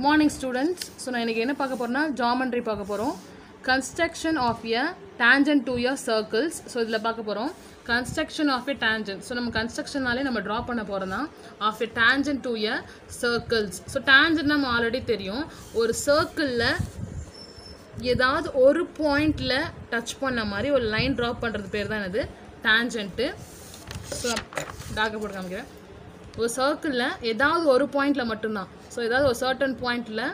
Morning students so நான் இன்றைக்கி என்ன பார்க்க போகிறேன்னா ஜாமெண்ட்ரி பார்க்க போகிறோம் construction of a tangent to your circles so இதில் பார்க்க போகிறோம் construction of a tangent so நம்ம கன்ஸ்ட்ரக்ஷனாலே நம்ம ட்ரா பண்ண போகிறோம்னா of a tangent to your circles so tangent நம்ம ஆல்ரெடி தெரியும். ஒரு சர்க்கிளில் ஏதாவது ஒரு பாயிண்டில் டச் பண்ண மாதிரி ஒரு லைன் ட்ரா பண்ணுறது பேர் தான் என்னது? டேஞ்சன்ட்டு ஸோ டாக்க போட்டு காமிக்கிறேன். ஒரு சர்க்கிளில் ஏதாவது ஒரு பாயிண்டில் மட்டும்தான். ஸோ ஏதாவது ஒரு சர்டன் பாயிண்டில்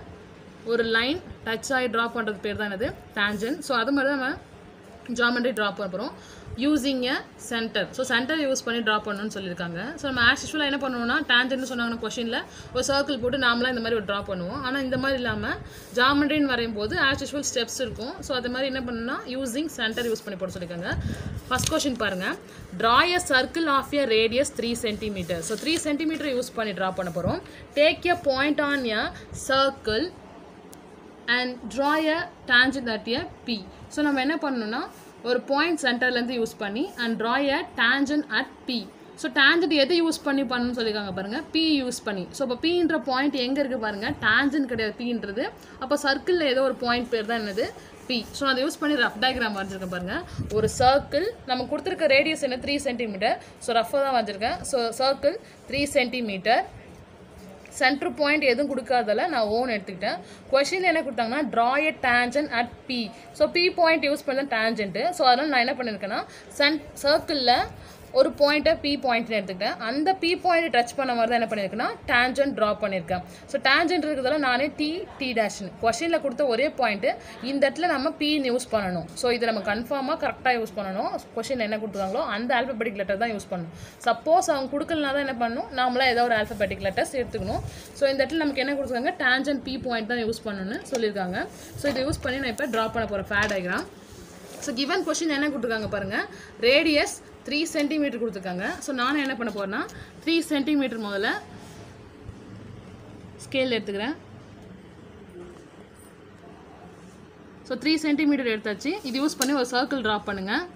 ஒரு லைன் டச் ஆகி ட்ரா பண்ணுறது பேர் தான் இது டேஞ்சன் ஸோ அது மாதிரி தான் நம்ம ஜாமெண்ட்ரி ட்ரா பண்ண போகிறோம் using a centre so centre use பண்ணி ட்ரா பண்ணணும்னு சொல்லியிருக்காங்க. ஸோ நம்ம ஆஸ் யூஸ்வலாக என்ன பண்ணுவோம்னா டேஞ்சன்ட்னு சொன்னாங்கன்னா கொஷினில் ஒரு சர்க்கிள் போட்டு நாமளாக இந்த மாதிரி ஒரு ட்ரா பண்ணுவோம். ஆனால் இந்த மாதிரி இல்லாமல் ஜாமெண்ட்ரின்னு வரையும் போது ஆஸ் யூஸ்வல் ஸ்டெப்ஸ் இருக்கும். ஸோ அது மாதிரி என்ன பண்ணணும்னா யூஸிங் சென்டர் யூஸ் பண்ணி போட சொல்லியிருக்காங்க. ஃபஸ்ட் கொஷின் பாருங்கள் draw a circle of a radius three centimetre so three centimetre use பண்ணி ட்ரா பண்ண போகிறோம் take a point on a circle and draw a tangent that a P so நம்ம என்ன பண்ணணும்னா ஒரு பாயிண்ட் சென்டர்லேருந்து யூஸ் பண்ணி and draw a tangent at P so tangent எது யூஸ் பண்ணி பண்ணணும்னு சொல்லியிருக்காங்க பாருங்கள் பி யூஸ் பண்ணி. ஸோ இப்போ பின்ற பாயிண்ட் எங்கே இருக்குது பாருங்கள் டேஞ்சன்ட் கிடையாது பின்றது அப்போ சர்க்கிளில் ஏதோ ஒரு பாயிண்ட் பேர் தான் என்னது? பி ஸோ அதை யூஸ் பண்ணி ரஃப் டயக்ராம் வரைஞ்சிருக்கேன் பாருங்கள் ஒரு சர்க்கிள் நம்ம கொடுத்துருக்க ரேடியஸ் என்ன? த்ரீ சென்டிமீட்டர் ஸோ ரஃபாக தான் வரைஞ்சிருக்கேன். So circle three centimeter center point எதுவும் கொடுக்காதால நான் ஓன் எடுத்துக்கிட்டேன். கொஷின் என்ன கொடுத்தாங்கன்னா draw a tangent at P so P point use பண்ண டேஞ்சன்ட்டு ஸோ அதனால் நான் என்ன பண்ணியிருக்கேன்னா சென் சர்க்கிளில் ஒரு பாயிண்ட்டை பி பாயிண்ட்னு எடுத்துக்கிட்டேன். அந்த பி பாயிண்ட் டச் பண்ண மாதிரி தான் என்ன பண்ணியிருக்கேன்னா டேஞ்சன்ட் ட்ரா பண்ணியிருக்கேன். ஸோ டேஞ்சன்ட் இருக்கிறதால நானே டி டி டேஷ்னு கொஷினில் கொடுத்த ஒரே பாயிண்ட்டு இந்த இடத்துல நம்ம பின்னு யூஸ் பண்ணணும். ஸோ இதை நம்ம கன்ஃபார்மாக கரெக்டாக யூஸ் பண்ணணும். கொஷின் என்ன கொடுத்துருக்காங்களோ அந்த ஆல்பபெட்டிக் லெட்டர் தான் யூஸ் பண்ணணும். சப்போஸ் அவங்க கொடுக்கலனா தான் என்ன பண்ணணும்? நாமளாக ஏதோ ஒரு ஆல்பபெட்டிக் லெட்டர்ஸ் எடுத்துக்கணும். ஸோ இந்த இடத்துல நமக்கு என்ன கொடுத்துருக்காங்க? டேஞ்சன்ட் பி பாயிண்ட் தான் யூஸ் பண்ணணும்னு சொல்லியிருக்காங்க. ஸோ இதை யூஸ் பண்ணி நான் இப்போ ட்ரா பண்ண போகிறேன் fat diagram so given question என்ன கொடுத்துருக்காங்க பாருங்கள் ரேடியஸ் த்ரீ சென்டிமீட்டர் கொடுத்துருக்காங்க. ஸோ நானும் என்ன பண்ண போகிறேன்னா த்ரீ சென்டிமீட்டர் முதல்ல ஸ்கேல் எடுத்துக்கிறேன். ஸோ த்ரீ சென்டிமீட்டர் எடுத்தாச்சு. இது யூஸ் பண்ணி ஒரு சர்க்கிள் ட்ரா பண்ணுங்கள்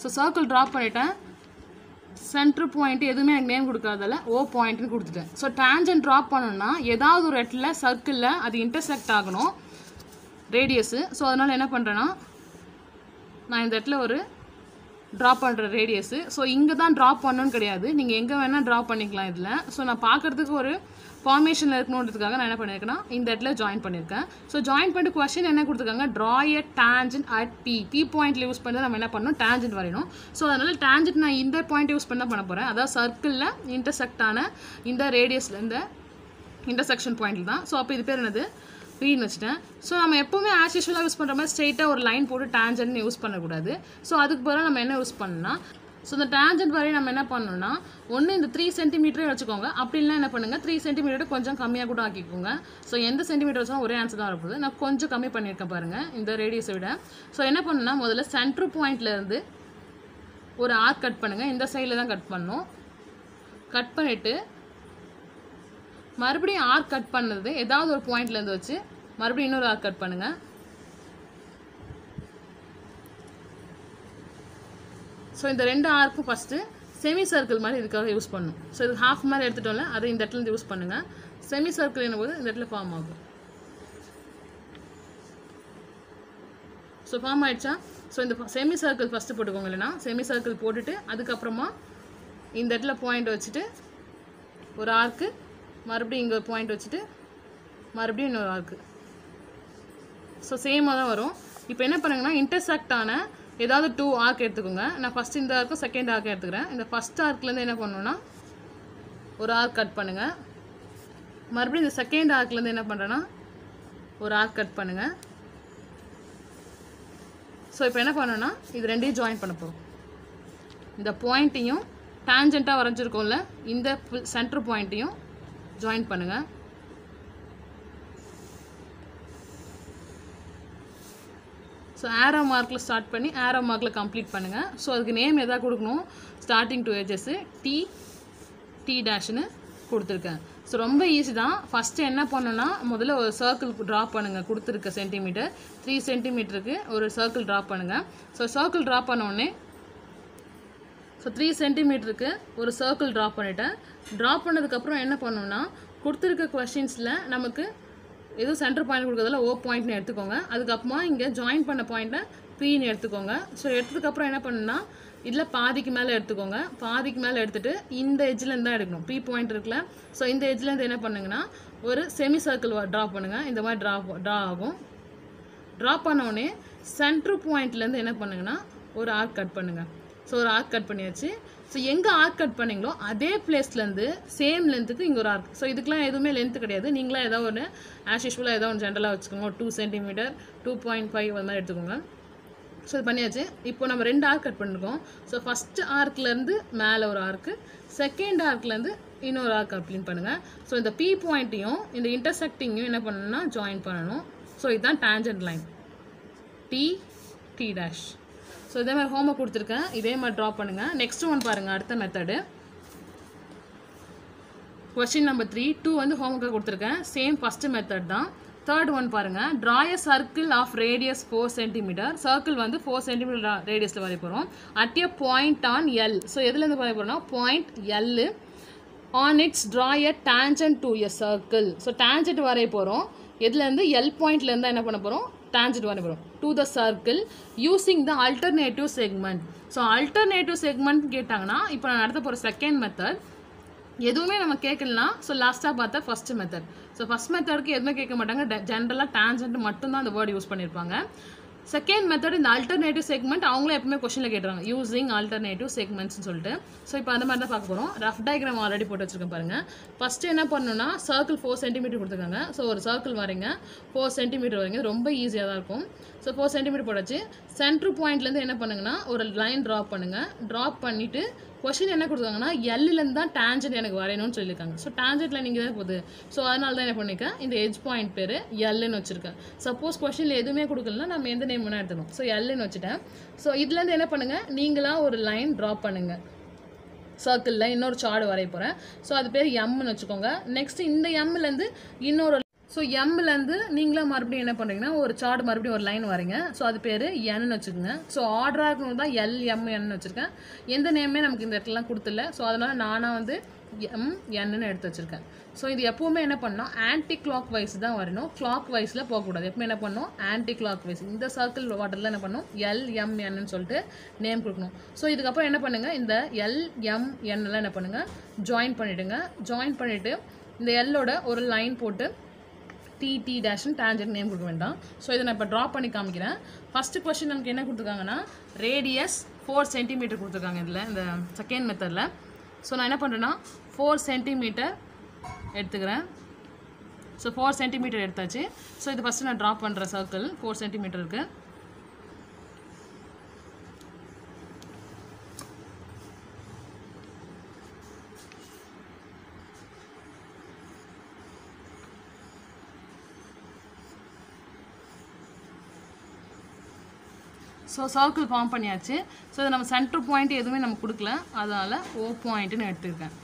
ஸோ சர்க்கிள் ட்ரா பண்ணிட்டேன். சென்டர் பாயிண்ட் எதுவுமே எனக்கு நேம் கொடுக்காதால. ஓ பாயிண்ட்னு கொடுத்துட்டேன். ஸோ டேஞ்சன் ட்ராப் பண்ணணும்னா ஏதாவது ஒரு இடத்துல சர்க்கிளில் அது இன்டர்செக்ட் ஆகணும். ரேடியஸு ஸோ அதனால் என்ன பண்ணுறேன்னா நான் இந்த இடத்துல ஒரு ட்ரா பண்ணுற ரேடியஸு ஸோ இங்கே தான் ட்ரா பண்ணணும்னு கிடையாது. நீங்கள் எங்கே வேணால் ட்ரா பண்ணிக்கலாம் இதில். ஸோ நான் பார்க்குறதுக்கு ஒரு ஃபார்மேஷனில் இருக்கணுன்றதுக்காக நான் என்ன பண்ணியிருக்கேன்னா இந்த இடத்துல ஜாயின் பண்ணியிருக்கேன் ஸோ ஜாயின் பண்ணிட்டு கொஸ்டின் என்ன கொடுத்துருக்காங்க? Draw a tangent at B B பாயிண்ட்டில் யூஸ் பண்ணி நம்ம என்ன பண்ணணும்? டேஞ்சன்ட் வரையணும். ஸோ அதனால் டேஞ்சன்ட் நான் இந்த பாயிண்ட் யூஸ் பண்ண பண்ண போகிறேன் அதாவது சர்க்கிளில் இன்டர்செக்டான இந்த ரேடியஸில் இந்த இன்டர்செக்ஷன் பாயிண்டில் தான். ஸோ அப்போ இது பேர் என்னது? பின்னு வச்சுட்டேன். ஸோ நம்ம எப்போவுமே ஆஸ் யூஸ்வலாக யூஸ் பண்ணுற மாதிரி ஸ்ட்ரெயிட்டாக ஒரு லைன் போட்டு டேஞ்சன்ட்னு யூஸ் பண்ணக்கூடாது. ஸோ அதுக்கு பதிலாக நம்ம என்ன யூஸ் பண்ணலாம் ஸோ இந்த டேஞ்சன்ட் வரை நம்ம என்ன பண்ணணும்னா ஒன்று இந்த த்ரீ சென்டிமீட்டரே வச்சுக்கோங்க. அப்படி என்ன பண்ணுங்கள் த்ரீ சென்டிமீட்டர் கொஞ்சம் கம்மியாக கூட ஆக்கிக்கோங்க. ஸோ எந்த சென்டிமீட்டர் வச்சாலும் ஒரே ஆன்சர் தான் வரப்போகுது. நான் கொஞ்சம் கம்மி பண்ணியிருக்கேன் பாருங்கள் இந்த ரேடியஸை விட. ஸோ என்ன பண்ணணும்னா முதல்ல சென்ட்ரு பாயிண்ட்லேருந்து ஒரு ஆர்க் கட் பண்ணுங்கள் இந்த சைடில் தான் கட் பண்ணணும். கட் பண்ணிவிட்டு மறுபடியும் ஆர்க் கட் பண்ணது. ஏதாவது ஒரு பாயிண்ட்லேருந்து வச்சு மறுபடியும் இன்னொரு ஆர்க் கட் பண்ணுங்கள் ஸோ இந்த ரெண்டு ஆர்க்கும் ஃபஸ்ட்டு செமி சர்க்கிள் மாதிரி இதுக்காக யூஸ் பண்ணும். ஸோ இது ஹாஃப் மாதிரி எடுத்துட்டோம்ல அதை இந்த இடத்துல யூஸ் பண்ணுங்கள் செமி சர்க்கிள் என்னும்போது இந்த இடத்துல ஃபார்ம் ஆகும். ஸோ ஃபார்ம் ஆகிடுச்சா ஸோ இந்த செமி சர்க்கிள் ஃபஸ்ட்டு போட்டுக்கோங்க இல்லைனா செமி சர்க்கிள் போட்டுட்டு அதுக்கப்புறமா இந்த இடத்துல பாயிண்ட் வச்சுட்டு ஒரு ஆர்க்கு மறுபடியும் இங்கே ஒரு பாயிண்ட் வச்சுட்டு மறுபடியும் இன்னொரு ஆர்க்கு ஸோ சேமாக தான் வரும். இப்போ என்ன பண்ணுங்கன்னா இன்டர்செக்ட் ஆன ஏதாவது டூ ஆர்க் எடுத்துக்கோங்க. நான் ஃபஸ்ட் இந்த ஆர்க்கும் செகண்ட் ஆர்க்கும் எடுத்துக்கிறேன். இந்த ஃபஸ்ட் ஆர்க்லேருந்து என்ன பண்ணணும்னா ஒரு ஆர்க் கட் பண்ணுங்கள் மறுபடியும் இந்த செகண்ட் ஆர்க்லேருந்து என்ன பண்ணுறேன்னா ஒரு ஆர்க் கட் பண்ணுங்கள் ஸோ இப்போ என்ன பண்ணணும்னா இது ரெண்டையும் ஜாயின் பண்ண போகிறோம் இந்த பாயிண்ட்டையும் டேஞ்சண்ட்டாக வரைஞ்சிருக்கோம்ல இந்த சென்டர் பாயிண்ட்டையும் ஜாயின் பண்ணுங்கள் ஸோ ஆரோ மார்க்கில் ஸ்டார்ட் பண்ணி ஆரோ மார்க்கில் கம்ப்ளீட் பண்ணுங்கள் ஸோ அதுக்கு நேம் எதாவது கொடுக்கணும்? Starting two edges T T டேஷ்னு கொடுத்துருக்கேன். ஸோ ரொம்ப ஈஸி தான். ஃபஸ்ட்டு என்ன பண்ணணும்னா முதல்ல ஒரு சர்க்கிள் ட்ரா பண்ணுங்கள் கொடுத்துருக்க சென்டிமீட்டர் த்ரீ சென்டிமீட்டருக்கு ஒரு சர்க்கிள் ட்ரா பண்ணுங்கள் ஸோ சர்க்கிள் ட்ரா பண்ண உடனே ஸோ த்ரீ சென்டிமீட்டருக்கு ஒரு சர்க்கிள் ட்ரா பண்ணிட்டேன். ட்ரா பண்ணதுக்கப்புறம் என்ன பண்ணோம்னா கொடுத்துருக்க கொஷின்ஸில் நமக்கு எதுவும் சென்டர் பாயிண்ட் கொடுக்குறதுல ஓ பாயிண்ட்னு எடுத்துக்கோங்க. அதுக்கப்புறமா இங்கே ஜாயின் பண்ண பாயிண்ட்டை பின்னு எடுத்துக்கோங்க. ஸோ எடுத்ததுக்கப்புறம் என்ன பண்ணுன்னா இதில் பாதிக்கு மேலே எடுத்துக்கோங்க. பாதிக்கு மேலே எடுத்துகிட்டு இந்த எட்ஜ்லேருந்து தான் எடுக்கணும். பி பாயிண்ட் இருக்குல்ல. ஸோ இந்த எட்ஜ்லேருந்து என்ன பண்ணுங்கன்னா ஒரு செமி சர்க்கிள் ட்ரா பண்ணுங்கள் இந்த மாதிரி ட்ரா ட்ரா ஆகும். ட்ரா பண்ணோடனே சென்ட்ரு பாயிண்ட்லேருந்து என்ன பண்ணுங்கன்னா ஒரு ஆர்க் கட் பண்ணுங்கள் ஸோ ஒரு ஆர்க் கட் பண்ணியாச்சு. ஸோ எங்கே ஆர்க் கட் பண்ணீங்களோ அதே பிளேஸ்லேருந்து சேம் லென்த்துக்கு இங்கே ஒரு ஆர்க் ஸோ இதுக்கெலாம் எதுவுமே லென்த்து கிடையாது. நீங்களாம் ஏதோ ஒன்று ஆஸ் யூஸ்வலாக ஏதோ ஒன்று ஜென்ரலாக வச்சுக்கோங்க. ஒரு two centimetre two point five அது மாதிரி எடுத்துக்கோங்க. ஸோ இது பண்ணியாச்சு. இப்போ நம்ம ரெண்டு ஆர்க் கட் பண்ணிருக்கோம். ஸோ ஃபஸ்ட்டு ஆர்க்லேருந்து மேலே ஒரு ஆர்க்கு செகண்ட் ஆர்க்லேருந்து இன்னொரு ஆர்க் அப்ளின் பண்ணுங்கள் ஸோ இந்த பி பாயிண்ட்டையும் இந்த இன்டர்செக்டிங்கையும் என்ன பண்ணணும்னா ஜாயின் பண்ணணும். ஸோ இதுதான் tangent line T T dash so இதே மாதிரி ஹோம்ஒர்க் கொடுத்துருக்கேன். இதே மாதிரி ட்ரா பண்ணுங்கள் நெக்ஸ்ட் ஒன் பாருங்கள் அடுத்த method question number three two வந்து ஹோம்ஒர்க்காக கொடுத்துருக்கேன். சேம் ஃபஸ்ட்டு மெத்தட் தான். தேர்ட் ஒன் பாருங்கள் draw a circle of radius four centimetre circle வந்து ஃபோர் சென்டிமீட்டர் ரேடியஸில் வரைய போகிறோம் at a point on L so எதுலேருந்து வரைய போகிறோம்னா point L on it's draw a tangent to a circle so tangent வரைய போகிறோம் எதுலேருந்து எல் பாயிண்ட்லேருந்து என்ன பண்ண போகிறோம் டேஞ்சன்ட் வரைய போகிறோம் to the circle using the alternative segment so alternative segment கேட்டாங்கன்னா இப்போ நான் நடத்த போகிற செகண்ட் மெத்தட் எதுவுமே நம்ம கேட்கலாம் ஸோ லாஸ்ட்டாக பார்த்தா ஃபஸ்ட் மெத்தட் ஸோ ஃபஸ்ட் மெத்தடுக்கு எதுவுமே கேட்க மாட்டாங்க. ஜென்ரலாக டேஞ்சன்ட் மட்டும்தான் அந்த வேர்டு யூஸ் பண்ணியிருப்பாங்க செகண்ட் மெத்தட் இந்த ஆல்டர்னேட்டிவ் செக்மெண்ட் அவங்களும் எப்பவுமே கொஸ்டினில் கேட்டுறாங்க. யூஸிங் ஆல்டர்னேட்டிவ் செக்மெண்ட்ஸ்னு சொல்லிட்டு. ஸோ இப்போ அந்த மாதிரி தான் பார்க்க போகிறோம் ரஃப் டயக்ராம் ஆல்ரெடி போட்டு வச்சிருக்கேன் பாருங்கள் ஃபஸ்ட்டு என்ன பண்ணணும்னா சர்க்கிள் ஃபோர் சென்டிமீட்டர் கொடுத்துருக்காங்க. ஸோ ஒரு சர்க்கிள் வரைங்க. ஃபோர் சென்டிமீட்டர் வரைங்க. ரொம்ப ஈஸியாக தான் இருக்கும். ஸோ ஃபோர் சென்டிமீட்டர் போட்டாச்சு. சென்ட்ரு பாயிண்ட்லேருந்து என்ன பண்ணுங்கன்னா ஒரு லைன் ட்ராப் பண்ணுங்கள் ட்ராப் பண்ணிவிட்டு கொஷின் என்ன கொடுத்தாங்கன்னா எல்லுலேருந்து தான் டேஞ்சன்ட் எனக்கு வரையணும்னு சொல்லியிருக்காங்க. ஸோ டேஞ்சன்ட் நீங்கள் தான் போகுது ஸோ அதனால தான் என்ன பண்ணியிருக்கேன் இந்த எஜ் பாயிண்ட் பேர் எல்லுன்னு வச்சுருக்கேன். சப்போஸ் கொஷினில் எதுவுமே கொடுக்கலனா நம்ம எந்த நேம் வேணால் எடுத்துக்கணும் ஸோ எல்லுன்னு வச்சுட்டேன். ஸோ இதுலேருந்து என்ன பண்ணுங்கள் நீங்களாக ஒரு லைன் ட்ராப் பண்ணுங்கள் சர்க்கிளில் இன்னொரு சார்டு வரைய போகிறேன் ஸோ அது பேர் எம்னு வச்சுக்கோங்க. நெக்ஸ்ட் இந்த எம்லேருந்து இன்னொரு ஸோ எம்லேருந்து நீங்களாம் மறுபடியும் என்ன பண்ணுறீங்கன்னா ஒரு சார்ட் மறுபடியும் ஒரு லைன் வரீங்க. ஸோ அது பேர் என்னு வச்சுக்கோங்க. ஸோ ஆர்டராக இருக்கணும் தான் எல் எம் என்னு வச்சுருக்கேன். எந்த நேமே நமக்கு இந்த இடத்துலலாம் கொடுத்துல ஸோ அதனால் நானாக வந்து எம் என்னன்னு எடுத்து வச்சுருக்கேன். ஸோ இது எப்போவுமே என்ன பண்ணோம் ஆன்டி கிளாக் வைஸ் தான் வரணும். கிளாக் வைஸில் போகக்கூடாது. எப்பவுமே என்ன பண்ணணும்? ஆன்டி கிளாக் வைஸ் இந்த சர்க்கிள் வாட்டரில் என்ன பண்ணணும்? எல் எம் என்னன்னு சொல்லிட்டு நேம் கொடுக்கணும். ஸோ இதுக்கப்புறம் என்ன பண்ணுங்கள் இந்த எல் எம் என்னெல்லாம் என்ன பண்ணுங்கள் ஜாயின் பண்ணிவிடுங்க ஜாயின் பண்ணிவிட்டு இந்த எல்லோட ஒரு லைன் போட்டு டி டி டேஷ்னு டேஞ்சன்ட் நேம் கொடுக்க வேண்டாம். ஸோ இதை நான் இப்போ ட்ரா பண்ணி காமிக்கிறேன். ஃபஸ்ட்டு கொஸ்டின் நமக்கு என்ன கொடுத்துருக்காங்கன்னா ரேடியஸ் ஃபோர் சென்டிமீட்டர் கொடுத்துருக்காங்க இதில் இந்த செகண்ட் மெத்தடில் ஸோ நான் என்ன பண்ணுறேன்னா ஃபோர் சென்டிமீட்டர் எடுத்துக்கிறேன். ஸோ ஃபோர் சென்டிமீட்டர் எடுத்தாச்சு. ஸோ இது ஃபஸ்ட்டு நான் ட்ரா பண்ணுற சர்க்கிள் ஃபோர் சென்டிமீட்டருக்கு ஸோ சர்க்கிள் ஃபார்ம் பண்ணியாச்சு. ஸோ இதை நம்ம சென்டர் பாயிண்ட் எதுவுமே நம்ம கொடுக்கல. அதனால் ஓ பாயிண்ட்டுன்னு எடுத்துருக்கேன்.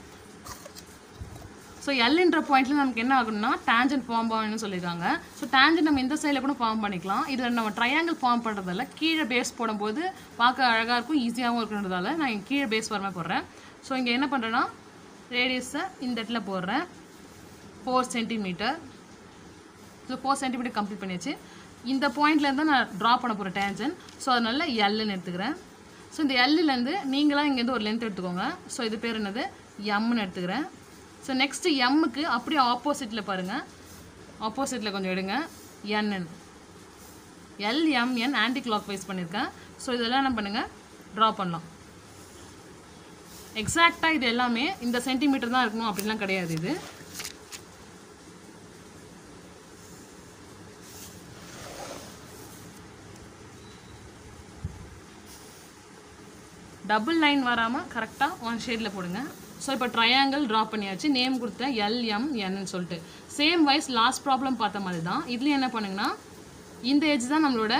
ஸோ எல்ன்ற பாயிண்ட்ல நமக்கு என்ன ஆகணும்னா டேஞ்சன்ட் ஃபார்ம் பண்ணணும்னு சொல்லியிருக்காங்க ஸோ டேஞ்சன்ட் நம்ம இந்த சைடில் கூட ஃபார்ம் பண்ணிக்கலாம். இதில் நம்ம ட்ரையாங்கிள் ஃபார்ம் பண்ணுறதால கீழே பேஸ் போடும்போது பார்க்க அழகாக இருக்கும் ஈஸியாகவும் இருக்குன்றதால நான் இங்கே கீழே பேஸ் வரமே போடுறேன். ஸோ இங்கே என்ன பண்ணுறேன்னா ரேடியஸை இந்த இடத்துல போடுறேன். Four centimetre so four centimetre complete பண்ணியாச்சு. இந்த பாயிண்ட்லேருந்து நான் ட்ரா பண்ண போகிற டேஞ்சன் ஸோ அதனால எல்லுன்னு எடுத்துக்கிறேன். ஸோ இந்த எல்லுலேருந்து நீங்களாம் இங்கேருந்து ஒரு லென்த் எடுத்துக்கோங்க. ஸோ இது பேர் என்னது? எம்னு எடுத்துக்கிறேன். ஸோ நெக்ஸ்ட்டு எம்முக்கு அப்படியே ஆப்போசிட்டில் பாருங்கள் ஆப்போசிட்டில் கொஞ்சம் எடுங்க. N LMN anticlockwise பண்ணியிருக்கேன். ஸோ இதெல்லாம் என்ன பண்ணுங்கள் ட்ரா பண்ணலாம். எக்ஸாக்டாக இது எல்லாமே இந்த சென்டிமீட்டர் தான் இருக்கணும் அப்படிலாம் கிடையாது இது. டபுள் லைன் வராமல் கரெக்டாக ஒன் ஷேடில் போடுங்க. ஸோ இப்போ ட்ரையாங்கிள் ட்ரா பண்ணியாச்சு. நேம் கொடுத்தேன் எல்எம் என்னு சொல்லிட்டு. சேம் வைஸ் லாஸ்ட் ப்ராப்ளம் பார்த்த மாதிரி தான் இதுலேயும் என்ன பண்ணுங்கன்னா இந்த ஏஜ் தான் நம்மளோட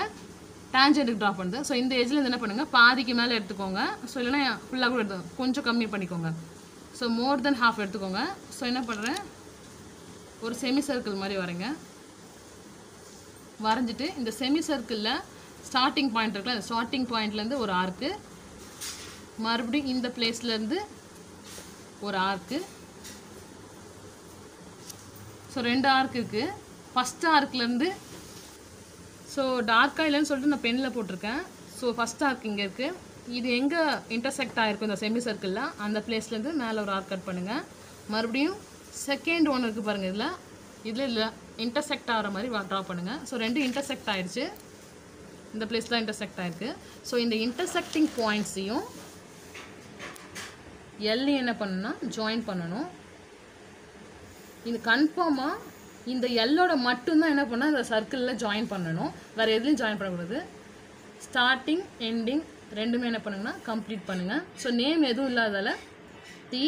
டேஞ்சென்ட்டுக்கு ட்ரா பண்ணுது. ஸோ இந்த ஏஜில் என்ன பண்ணுங்கள் பாதிக்கு மேலே எடுத்துக்கோங்க. ஸோ இல்லைன்னா ஃபுல்லாக கூட எடுத்து கொஞ்சம் கம்மி பண்ணிக்கோங்க. ஸோ மோர் தென் ஹாஃப் எடுத்துக்கோங்க. ஸோ என்ன பண்ணுறேன் ஒரு செமி சர்க்கிள் மாதிரி வரைங்க. வரைஞ்சிட்டு இந்த செமி சர்க்கிளில் ஸ்டார்டிங் பாயிண்ட் இருக்குல்ல ஸ்டார்டிங் பாயிண்ட்லேருந்து ஒரு ஆர்க்கு மறுபடியும் இந்த பிளேஸ்லேருந்து ஒரு ஆர்க்கு ஸோ ரெண்டு ஆர்க் இருக்குது ஃபஸ்ட் ஆர்க்லேருந்து ஸோ டார்க்காக இல்லைன்னு சொல்லிட்டு நான் பெனில் போட்டிருக்கேன். ஸோ ஃபஸ்ட் ஆர்க் இங்கே இருக்குது இது எங்கே இன்டர்செக்ட் ஆகிருக்கும் இந்த செமி சர்க்கிளில் அந்த பிளேஸ்லேருந்து மேலே ஒரு ஆர்க் கட் பண்ணுங்கள் மறுபடியும் செகண்ட் ஒன் இருக்குது பாருங்கள் இதில். இதில் இல்லை இன்டர்செக்ட் ஆகிற மாதிரி ட்ரா பண்ணுங்கள் ஸோ ரெண்டும் இன்டர்செக்ட் ஆகிடுச்சு இந்த பிளேஸ்லாம் இன்டர்செக்ட் ஆகிருக்கு ஸோ இந்த இன்டர்செக்டிங் பாயிண்ட்ஸையும் எல்லையும் என்ன பண்ணணும்னா ஜாயின் பண்ணணும். இது கன்ஃபார்மாக இந்த எல்லோட மட்டும்தான் என்ன பண்ணால் இந்த சர்க்கிளில் ஜாயின் பண்ணணும். வேறு எதுலேயும் ஜாயின் பண்ணக்கூடாது. ஸ்டார்டிங் எண்டிங் ரெண்டுமே என்ன பண்ணுங்கன்னா கம்ப்ளீட் பண்ணுங்கள் ஸோ நேம் எதுவும் இல்லாதால டி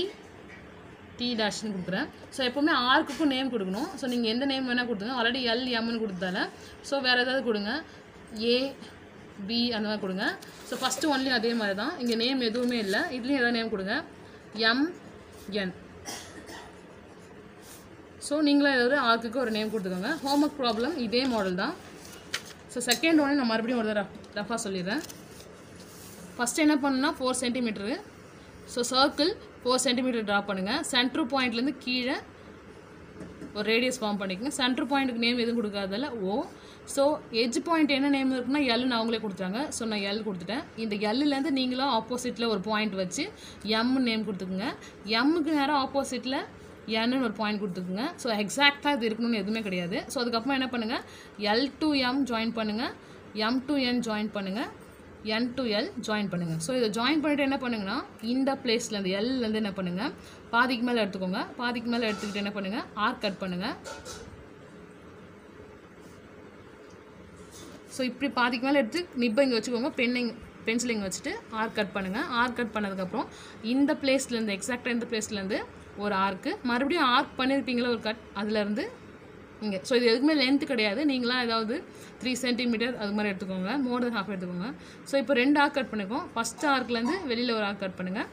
டி டேஷ்னு கொடுக்குறேன். ஸோ எப்போவுமே ஆர்க்குக்கும் நேம் கொடுக்கணும். ஸோ நீங்கள் எந்த நேம் வேணால் கொடுத்துங்க ஆல்ரெடி எல் எம்னு கொடுத்தால ஸோ வேறு ஏதாவது கொடுங்க. ஏ பி அந்த மாதிரி கொடுங்க. ஸோ ஃபஸ்ட்டு ஒன்லேயும் அதே மாதிரி தான் இங்கே நேம் எதுவுமே இல்லை. இதுலேயும் ஏதாவது நேம் கொடுங்க. எம் என் ஸோ நீங்களும் ஒரு ஆர்க்குக்கு ஒரு நேம் கொடுத்துக்கோங்க. ஹோம்ஒர்க் ப்ராப்ளம் இதே மாடல் தான். ஸோ செகண்ட் ஒன்று நான் மறுபடியும் ஒரு தடவை ரஃபாக சொல்லிடுறேன். ஃபஸ்ட்டு என்ன பண்ணணும்னா four centimetre so circle four centimetre draw பண்ணுங்கள் சென்ட்ரு பாயிண்ட்லேருந்து கீழே ஒரு ரேடியஸ் ஃபார்ம் பண்ணிக்கோங்க. சென்ட்ரு பாயிண்ட்டுக்கு நேம் எதுவும் கொடுக்காதல ஓ ஸோ எஜ் பாயிண்ட் என்ன நேம் இருக்குன்னா எல்னு அவங்களே கொடுத்தாங்க ஸோ நான் எல் கொடுத்துட்டேன். இந்த எல்லுலேருந்து நீங்களும் ஆப்போசிட்டில் ஒரு பாயிண்ட் வச்சு எம்னு நேம் கொடுத்துக்குங்க. எம்முக்கு நேரம் ஆப்போசிட்டில் என்னு ஒரு பாயிண்ட் கொடுத்துக்குங்க. ஸோ எக்ஸாக்டாக இது இருக்கணும்னு எதுவுமே கிடையாது. ஸோ அதுக்கப்புறம் என்ன பண்ணுங்கள் எல் டு எம் ஜாயின் பண்ணுங்கள் எம் டு என் ஜாயின் பண்ணுங்கள் என் டு எல் ஜாயின் பண்ணுங்கள் ஸோ இதை ஜாயின் பண்ணிவிட்டு என்ன பண்ணுங்கன்னா இந்த பிளேஸ்லேருந்து எல்லேருந்து என்ன பண்ணுங்கள் பாதிக்கு மேலே எடுத்துக்கோங்க. பாதிக்கு மேலே எடுத்துக்கிட்டு என்ன பண்ணுங்கள் ஆர் கட் பண்ணுங்கள் ஸோ இப்படி பாதிக்கு மேலே எடுத்து நிப்பை இங்கே வச்சுக்கோங்க. பென்னிங் பென்சில் இங்கே வச்சுட்டு ஆர்க் கட் பண்ணுங்கள் ஆர்க் கட் பண்ணதுக்கப்புறம் இந்த பிளேஸ்லேருந்து எக்ஸாக்டாக இந்த பிளேஸ்லேருந்து ஒரு ஆர்க்கு மறுபடியும் ஆர்க் பண்ணியிருப்பீங்களா ஒரு கட் அதுலேருந்து இங்கே. ஸோ இது எதுக்குமே லென்த் கிடையாது. நீங்களாம் ஏதாவது த்ரீ சென்டிமீட்டர் அது மாதிரி எடுத்துக்கோங்க. மோர் தென் ஹாஃப் எடுத்துக்கோங்க. ஸோ இப்போ ரெண்டு ஆர்க் கட் பண்ணிக்கோம் ஃபஸ்ட் ஆர்க்லேருந்து வெளியில் ஒரு ஆர்க் கட் பண்ணுங்கள்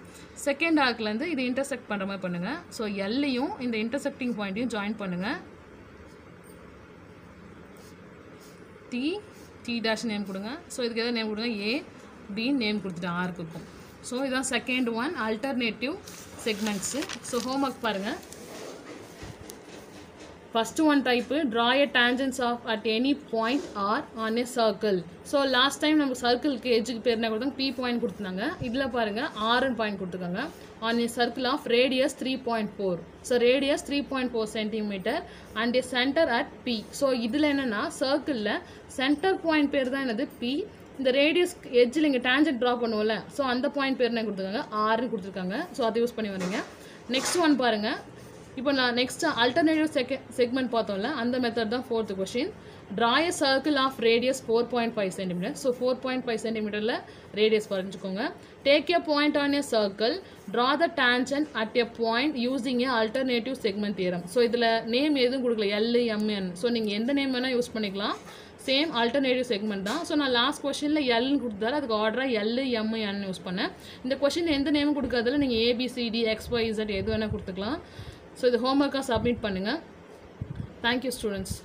செகண்ட் ஆர்க்லேருந்து இது இன்டர்செக்ட் பண்ணுற மாதிரி பண்ணுங்கள் ஸோ எல்லையும் இந்த இன்டர்செக்டிங் பாயிண்ட்டையும் ஜாயின் பண்ணுங்கள் டி டி டேஷ் நேம் கொடுங்க. ஸோ இதுக்கு எதாவது நேம் கொடுங்க. ஏ பி நேம் கொடுத்துட்டேன் ஆர்க்குக்கும் ஸோ இதுதான் second one alternative segments so homework பாருங்கள் first one type draw a tangents of at any point R on a circle so last time நம்ம சர்க்கிளுக்கு எஜ்ஜுக்கு பேர் என்ன கொடுத்தாங்க பி பாயிண்ட் கொடுத்துருந்தாங்க. இதில் பாருங்கள் ஆர்னு பாயிண்ட் கொடுத்துருக்காங்க. On a circle of radius three point four so radius three point four centimetre and a centre at B so இதில் என்னென்னா சர்க்கிளில் சென்டர் பாயிண்ட் பேர் தான் என்னது? பி இந்த ரேடியஸ் எட்ஜில் இங்கே டேஞ்சன்ட் ட்ரா பண்ணுவோம்ல. ஸோ அந்த பாயிண்ட் பேர் என்ன கொடுத்துருக்காங்க. ஆறுன்னு கொடுத்துருக்காங்க. ஸோ அதை யூஸ் பண்ணி வரீங்க நெக்ஸ்ட் ஒன் பாருங்கள் இப்போ நான் நெக்ஸ்ட் அல்டர்னேட்டிவ் செக செக்மெண்ட் பார்த்தோம்ல அந்த மெத்தட் தான் fourth question draw a circle of radius four point five centimetre so four point five சென்டிமீட்டரில் radius வரைஞ்சிக்கோங்க. Take a point on a circle draw the tangent at a point using a alternative segment theorem so இதில் name எதுவும் கொடுக்கல L MN so நீங்கள் எந்த name வேணால் use பண்ணிக்கலாம். Same alternative segment தான். So நான் last கொஷனில் எல்னு கொடுத்தாரு அதுக்கு ஆர்டராக எல் எம் என் யூஸ் பண்ணேன். இந்த கொஷின் எந்த நேமும் கொடுக்காதல நீங்கள் ஏபிசிடி எக்ஸ்ஒய் இசட் எது வேணால் கொடுத்துக்கலாம். ஸோ இது ஹோம்ஒர்க்காக சப்மிட் பண்ணுங்கள் தேங்க்யூ ஸ்டூடெண்ட்ஸ்